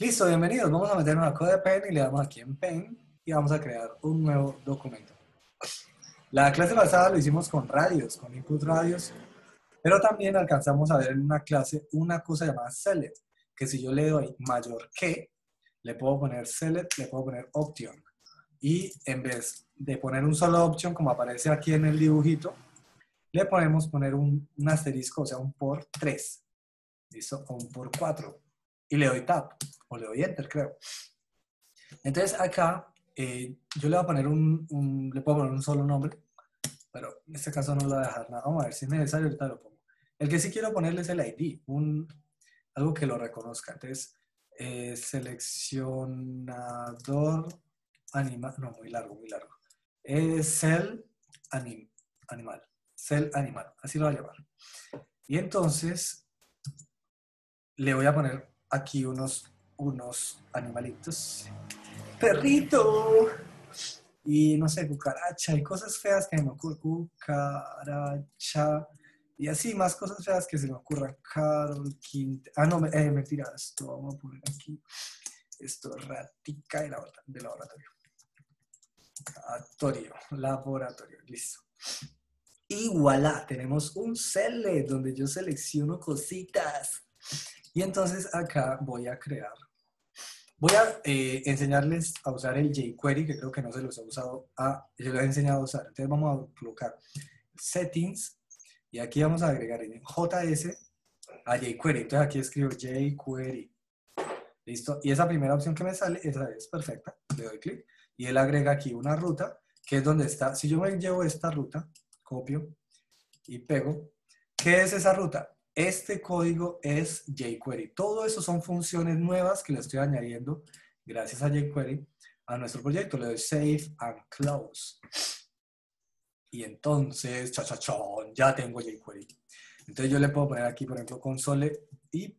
Listo, bienvenidos. Vamos a meternos a Code Pen y le damos aquí en Pen y vamos a crear un nuevo documento. La clase pasada lo hicimos con radios, con input radios, pero también alcanzamos a ver en una clase una cosa llamada select, que si yo le doy mayor que, le puedo poner select, le puedo poner option. Y en vez de poner un solo option, como aparece aquí en el dibujito, le podemos poner un, asterisco, o sea, un por 3. ¿Listo? O un por 4. Y le doy tab, o le doy enter, creo. Entonces acá eh, yo le voy a poner un, le puedo poner un solo nombre, pero en este caso no lo voy a dejar nada. Vamos a ver si es necesario, ahorita lo pongo. El que sí quiero ponerle es el ID, un, algo que lo reconozca. Entonces, eh, seleccionador animal, no, muy largo, muy largo. Cell animal, cell animal, así lo voy a llamar. Y entonces, le voy a poner aquí unos, unos animalitos perrito. Y no sé, cucaracha y cosas feas que me ocurren. Cucaracha. Y así, más cosas feas que se me ocurran. Carol Quinte. Ah, no, eh, mentira. Esto vamos a poner aquí. Esto, ratica de laboratorio. Laboratorio. Laboratorio. Listo. Y voilà, tenemos un cele donde yo selecciono cositas. Y entonces acá voy a crear Voy a eh, enseñarles a usar el jQuery, que creo que no se los ha usado, a, yo les he enseñado a usar. Entonces vamos a colocar settings y aquí vamos a agregar en JS a jQuery. Entonces aquí escribo jQuery. ¿Listo? Y esa primera opción que me sale, esa es perfecta. Le doy clic y él agrega aquí una ruta, que es donde está. Si yo me llevo esta ruta, copio y pego, ¿qué es esa ruta? Este código es jQuery. Todo eso son funciones nuevas que le estoy añadiendo gracias a jQuery a nuestro proyecto. Le doy Save and Close. Y entonces, chachachón, ya tengo jQuery. Entonces yo le puedo poner aquí, por ejemplo, console y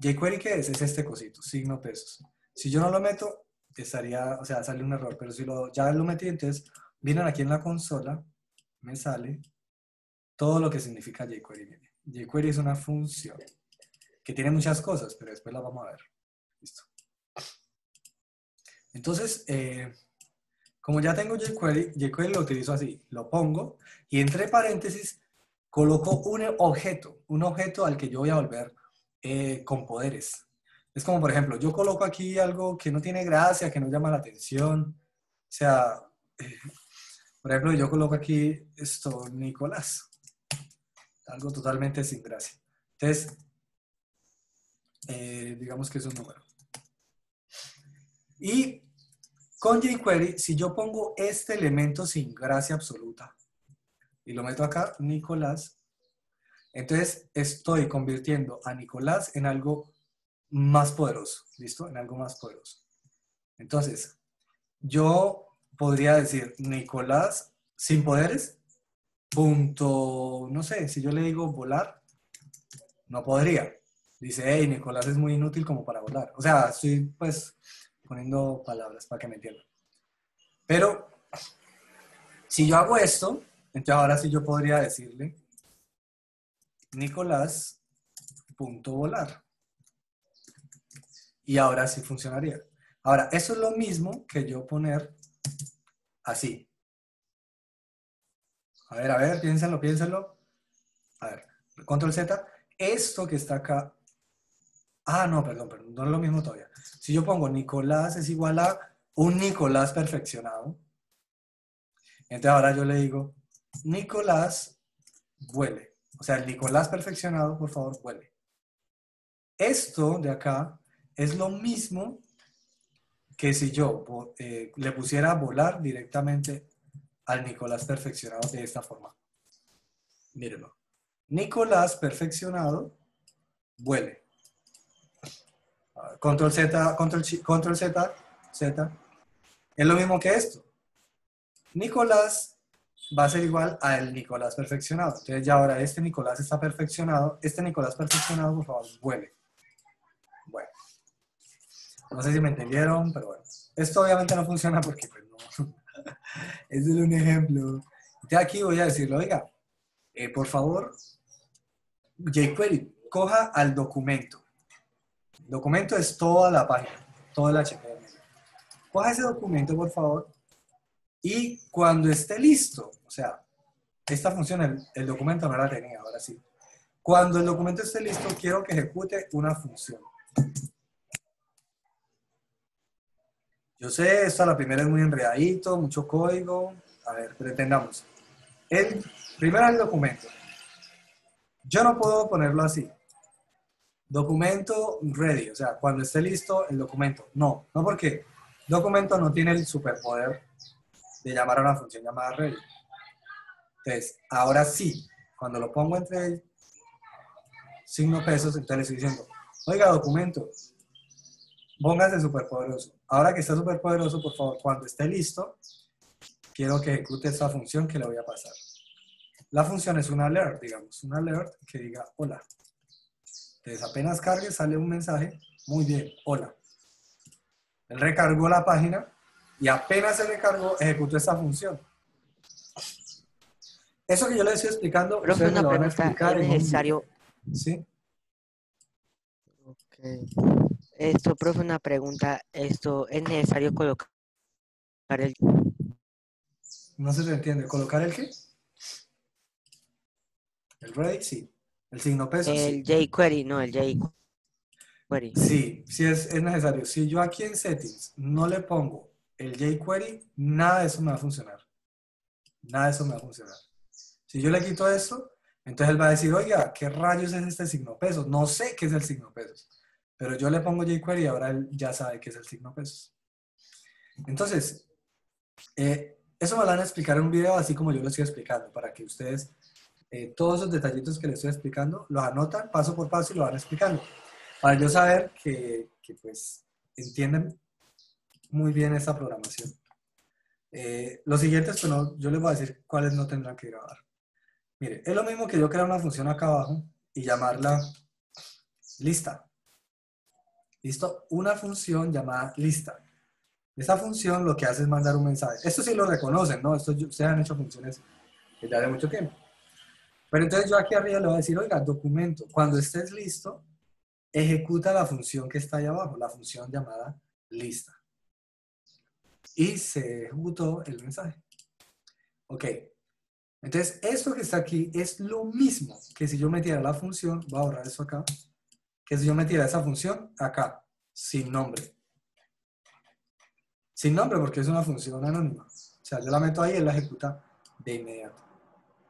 jQuery, ¿qué es? Es este cosito, signo pesos. Si yo no lo meto, estaría, o sea, sale un error, pero si lo, ya lo metí, entonces vienen aquí en la consola, me sale todo lo que significa jQuery jQuery es una función que tiene muchas cosas, pero después la vamos a ver. Listo. Entonces, eh, como ya tengo jQuery, jQuery lo utilizo así. Lo pongo y entre paréntesis coloco un objeto, un objeto al que yo voy a volver eh, con poderes. Es como, por ejemplo, yo coloco aquí algo que no tiene gracia, que no llama la atención. O sea, eh, por ejemplo, yo coloco aquí esto, Nicolás algo totalmente sin gracia. Entonces, eh, digamos que es un número. Y con jQuery, si yo pongo este elemento sin gracia absoluta y lo meto acá, Nicolás, entonces estoy convirtiendo a Nicolás en algo más poderoso, ¿listo? En algo más poderoso. Entonces, yo podría decir Nicolás sin poderes punto, no sé, si yo le digo volar, no podría. Dice, hey, Nicolás es muy inútil como para volar. O sea, estoy pues poniendo palabras para que me entiendan. Pero si yo hago esto, entonces ahora sí yo podría decirle, Nicolás, punto volar. Y ahora sí funcionaría. Ahora, eso es lo mismo que yo poner así. A ver, a ver, piénsenlo, piénsenlo. A ver, control Z. Esto que está acá. Ah, no, perdón, perdón, no es lo mismo todavía. Si yo pongo Nicolás es igual a un Nicolás perfeccionado. Entonces ahora yo le digo, Nicolás huele. O sea, el Nicolás perfeccionado, por favor, huele. Esto de acá es lo mismo que si yo eh, le pusiera volar directamente al Nicolás perfeccionado de esta forma. Mírenlo. Nicolás perfeccionado vuele. Control Z, control, control Z, Z. Es lo mismo que esto. Nicolás va a ser igual al Nicolás perfeccionado. Entonces ya ahora este Nicolás está perfeccionado. Este Nicolás perfeccionado, por favor, vuele. Bueno. No sé si me entendieron, pero bueno. Esto obviamente no funciona porque pues, no, es un ejemplo. De aquí voy a decirlo, oiga, eh, por favor, jQuery, coja al documento. Documento es toda la página, todo el HTML. Coja ese documento, por favor, y cuando esté listo, o sea, esta función, el, el documento no la tenía, ahora sí. Cuando el documento esté listo, quiero que ejecute una función. Yo sé, esto a la primera es muy enredadito, mucho código. A ver, pretendamos. El, primero el documento. Yo no puedo ponerlo así. Documento ready, o sea, cuando esté listo el documento. No, no porque documento no tiene el superpoder de llamar a una función llamada ready. Entonces, ahora sí, cuando lo pongo entre signo pesos, entonces le estoy diciendo, oiga, documento, póngase superpoderoso. Ahora que está superpoderoso, por favor, cuando esté listo, quiero que ejecute esta función que le voy a pasar. La función es un alert, digamos, un alert que diga hola. Entonces apenas cargue sale un mensaje, muy bien, hola. Él recargó la página y apenas se recargó, ejecutó esta función. Eso que yo les estoy explicando, Profe, ustedes me una lo van a pregunta, explicar ¿es en un necesario? ¿Sí? Ok. Esto, profe, una pregunta. Esto, ¿es necesario colocar el No se te entiende. ¿Colocar el qué? El ready, sí. El signo peso, sí. el jQuery? No, el jQuery. Sí, sí es, es necesario. Si yo aquí en settings no le pongo el jQuery, nada de eso me va a funcionar. Nada de eso me va a funcionar. Si yo le quito esto, entonces él va a decir, oiga, ¿qué rayos es este signo pesos? No sé qué es el signo pesos. Pero yo le pongo jQuery y ahora él ya sabe qué es el signo pesos. Entonces, eh, eso me lo van a explicar en un video así como yo lo estoy explicando, para que ustedes eh, todos esos detallitos que les estoy explicando los anotan paso por paso y lo van explicando. Para yo saber que, que, pues entienden muy bien esta programación. Eh, los siguientes, pues no, yo les voy a decir cuáles no tendrán que grabar. Mire, es lo mismo que yo crear una función acá abajo y llamarla lista. ¿Listo? Una función llamada lista. Esta función lo que hace es mandar un mensaje. Esto sí lo reconocen, ¿no? Esto, ustedes han hecho funciones desde hace mucho tiempo. Pero entonces yo aquí arriba le voy a decir, oiga, documento, cuando estés listo, ejecuta la función que está ahí abajo, la función llamada lista. Y se ejecutó el mensaje. Ok. Entonces, esto que está aquí es lo mismo que si yo metiera la función, voy a borrar eso acá, que si yo metiera esa función acá, sin nombre. Sin nombre porque es una función anónima. O sea, yo la meto ahí y él la ejecuta de inmediato.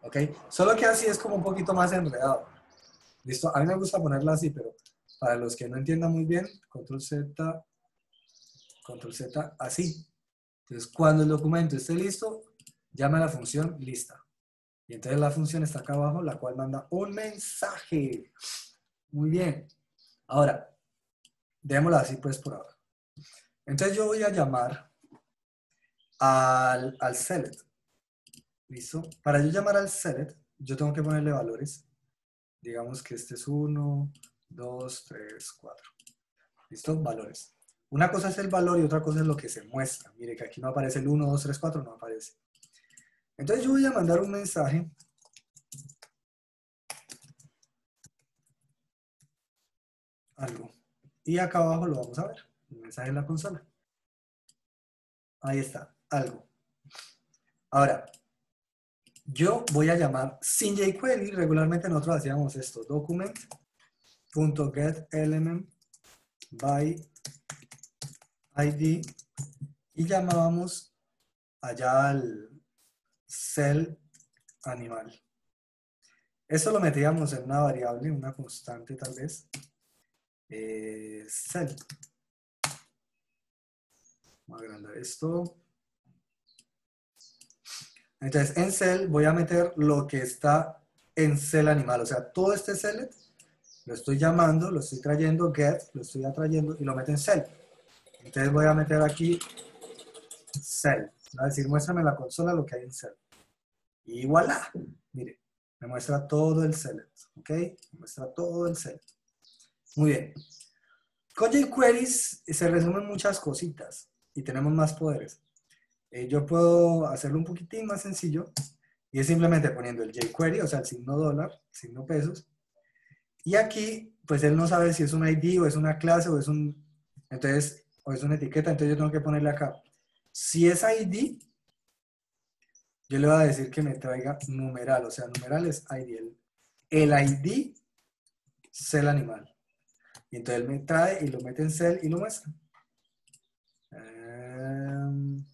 ¿Ok? Solo que así es como un poquito más enredado. ¿Listo? A mí me gusta ponerla así, pero para los que no entiendan muy bien, control Z, control Z, así. Entonces, cuando el documento esté listo, llama a la función lista. Y entonces la función está acá abajo, la cual manda un mensaje. Muy bien. Ahora, démoslo así pues por ahora. Entonces yo voy a llamar al, al select. ¿Listo? Para yo llamar al select, yo tengo que ponerle valores. Digamos que este es 1, 2, 3, 4. ¿Listo? Valores. Una cosa es el valor y otra cosa es lo que se muestra. Mire que aquí no aparece el 1, 2, 3, 4, no aparece. Entonces yo voy a mandar un mensaje. Algo. Y acá abajo lo vamos a ver. El mensaje en la consola. Ahí está. Algo. Ahora, yo voy a llamar sin jQuery. Regularmente nosotros hacíamos esto. Document.getElement by ID y llamábamos allá al cell animal. Eso lo metíamos en una variable, una constante tal vez. Eh, cell. Vamos a agrandar esto. Entonces, en cell voy a meter lo que está en cell animal. O sea, todo este select lo estoy llamando, lo estoy trayendo, get, lo estoy atrayendo y lo meto en cell. Entonces voy a meter aquí cell. Va a decir, muéstrame en la consola lo que hay en cell. Y voilà. Mire, me muestra todo el select. ¿Ok? Me muestra todo el select. Muy bien. Con jQueries se resumen muchas cositas y tenemos más poderes. Eh, yo puedo hacerlo un poquitín más sencillo y es simplemente poniendo el jQuery, o sea, el signo dólar, signo pesos, Y aquí, pues él no sabe si es un ID o es una clase o es un, entonces, o es una etiqueta, entonces yo tengo que ponerle acá. Si es ID, yo le voy a decir que me traiga numeral, o sea, numeral es ID. El, el ID, cel animal. Y entonces él me trae y lo mete en cel y lo muestra. Em,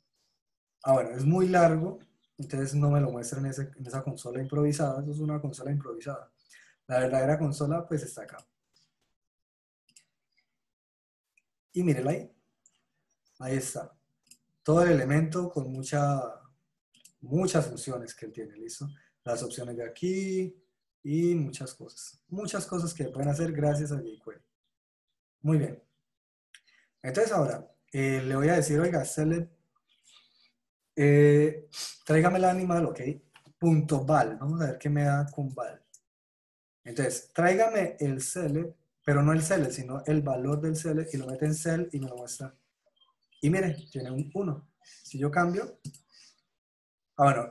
ah, bueno, es muy largo, entonces no me lo muestra en, en esa consola improvisada. Eso es una consola improvisada. La verdadera consola, pues está acá. Y mírela ahí. Ahí está. Todo el elemento con mucha, muchas funciones que él tiene, ¿listo? Las opciones de aquí y muchas cosas. Muchas cosas que pueden hacer gracias a jQuery. Muy bien. Entonces ahora, eh, le voy a decir, oiga, select, eh, tráigame el animal, ok, punto val. Vamos a ver qué me da con val. Entonces, tráigame el select, pero no el select, sino el valor del select y lo mete en cell y me lo muestra. Y mire, tiene un 1. Si yo cambio, ah, bueno,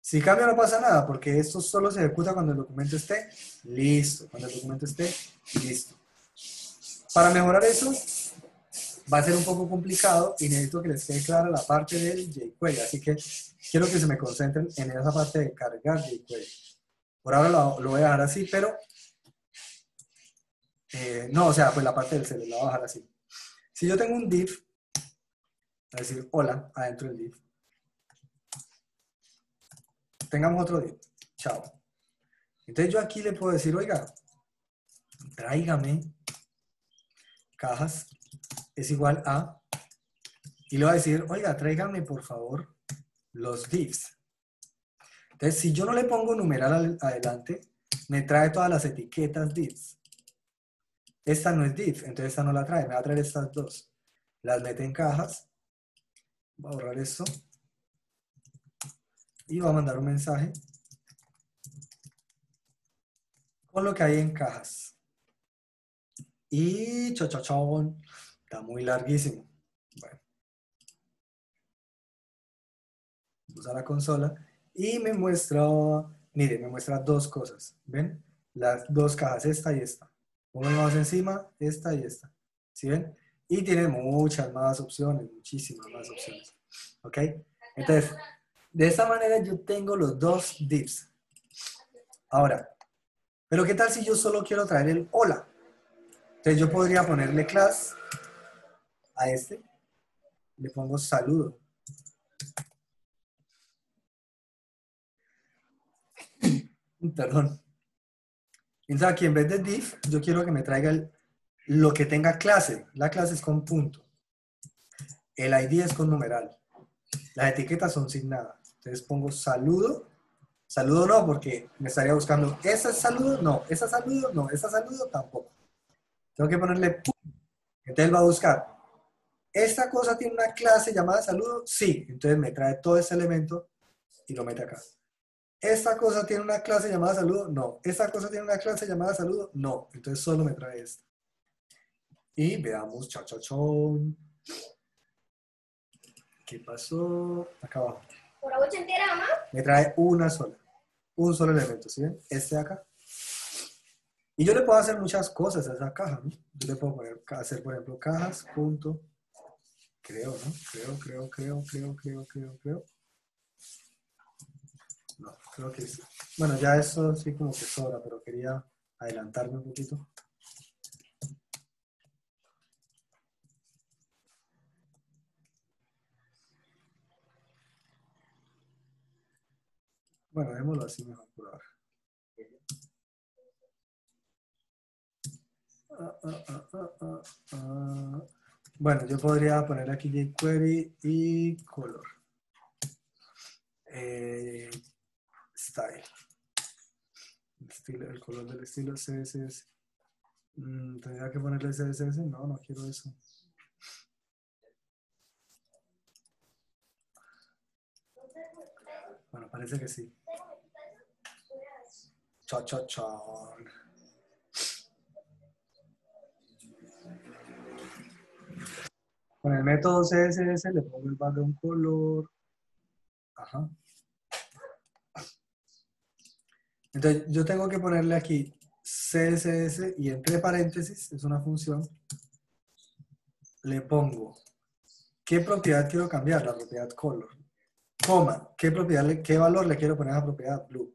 si cambio no pasa nada, porque esto solo se ejecuta cuando el documento esté listo. Cuando el documento esté listo. Para mejorar eso, va a ser un poco complicado y necesito que les quede clara la parte del jQuery. Así que quiero que se me concentren en esa parte de cargar jQuery. Por ahora lo, voy a dejar así, pero... Eh, no, o sea, pues la parte del celular la voy a dejar así. Si yo tengo un div, a decir hola adentro del div, tengamos otro div, chao. Entonces yo aquí le puedo decir, oiga, tráigame cajas es igual a, y le voy a decir, oiga, tráigame por favor los divs. Entonces, si yo no le pongo numeral adelante, me trae todas las etiquetas divs. Esta no es div, entonces esta no la trae, me va a traer estas dos. Las mete en cajas. Voy a borrar esto. Y voy a mandar un mensaje con lo que hay en cajas. Y chochochón, está muy larguísimo. Bueno. Vamos a la consola y me muestra, mire, me muestra dos cosas, ¿ven? Las dos cajas, esta y esta. Uno más encima, esta y esta. ¿Sí ven? Y tiene muchas más opciones, muchísimas más opciones. ¿Ok? Entonces, de esta manera yo tengo los dos divs. Ahora, pero ¿qué tal si yo solo quiero traer el hola? Entonces yo podría ponerle class a este. Le pongo saludo. Perdón. Entonces aquí en vez de div, yo quiero que me traiga lo que tenga clase. La clase es con punto. El ID es con numeral. Las etiquetas son sin nada. Entonces pongo saludo. Saludo no, porque me estaría buscando. ¿Esa es saludo? No. ¿Esa saludo? No. ¿Esa saludo? Tampoco. Tengo que ponerle. Entonces él va a buscar. ¿Esta cosa tiene una clase llamada saludo? Sí. Entonces me trae todo ese elemento y lo mete acá. ¿Esta cosa tiene una clase llamada saludo? No. ¿Esta cosa tiene una clase llamada saludo? No. Entonces solo me trae esta. Y veamos, chachachón. ¿Qué pasó? Acá abajo. ¿Por agua entera, mamá? Me trae una sola. Un solo elemento, ¿sí ven? Este de acá. Y yo le puedo hacer muchas cosas a esa caja, ¿no? Yo le puedo hacer, por ejemplo, cajas, punto, creo, ¿no? Creo, creo, creo, creo, creo, creo, creo. No, creo que. Bueno, ya eso sí como que sobra, pero quería adelantarme un poquito. Bueno, démoslo así mejor por ahora. Bueno, yo podría poner aquí jQuery y color. Eh, style. El, color del estilo CSS. Mm, ¿Tendría que ponerle CSS? No, no quiero eso. Bueno, parece que sí. Cha, cha, cha. Con el método CSS le pongo el background color. Ajá. Entonces, yo tengo que ponerle aquí CSS y entre paréntesis, es una función, le pongo qué propiedad quiero cambiar, la propiedad color, coma, qué, propiedad qué valor le quiero poner a la propiedad blue.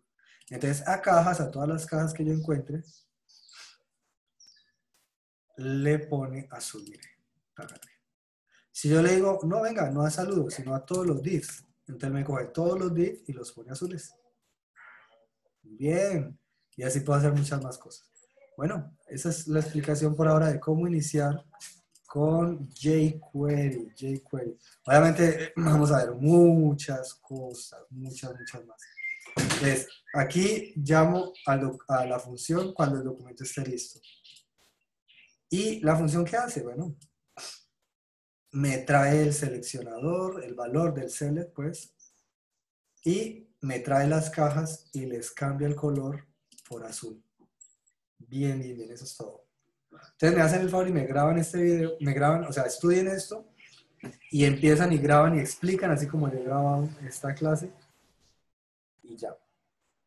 Entonces a cajas, a todas las cajas que yo encuentre, le pone azul, mire. Si yo le digo, no, venga, no a saludos, sino a todos los divs, entonces me coge todos los divs y los pone azules. Bien, y así puedo hacer muchas más cosas. Bueno, esa es la explicación por ahora de cómo iniciar con jQuery. jQuery. Obviamente vamos a ver muchas cosas, muchas, muchas más. Entonces, aquí llamo a, doc- a la función cuando el documento esté listo. ¿Y la función qué hace? Bueno, me trae el seleccionador, el valor del select, pues, y me trae las cajas y les cambia el color por azul. Bien, bien, bien, eso es todo. Entonces me hacen el favor y me graban este video, me graban, o sea, estudien esto y empiezan y graban y explican, así como yo he grabado esta clase. Y ya.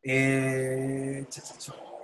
Eh, cha, cha, cha.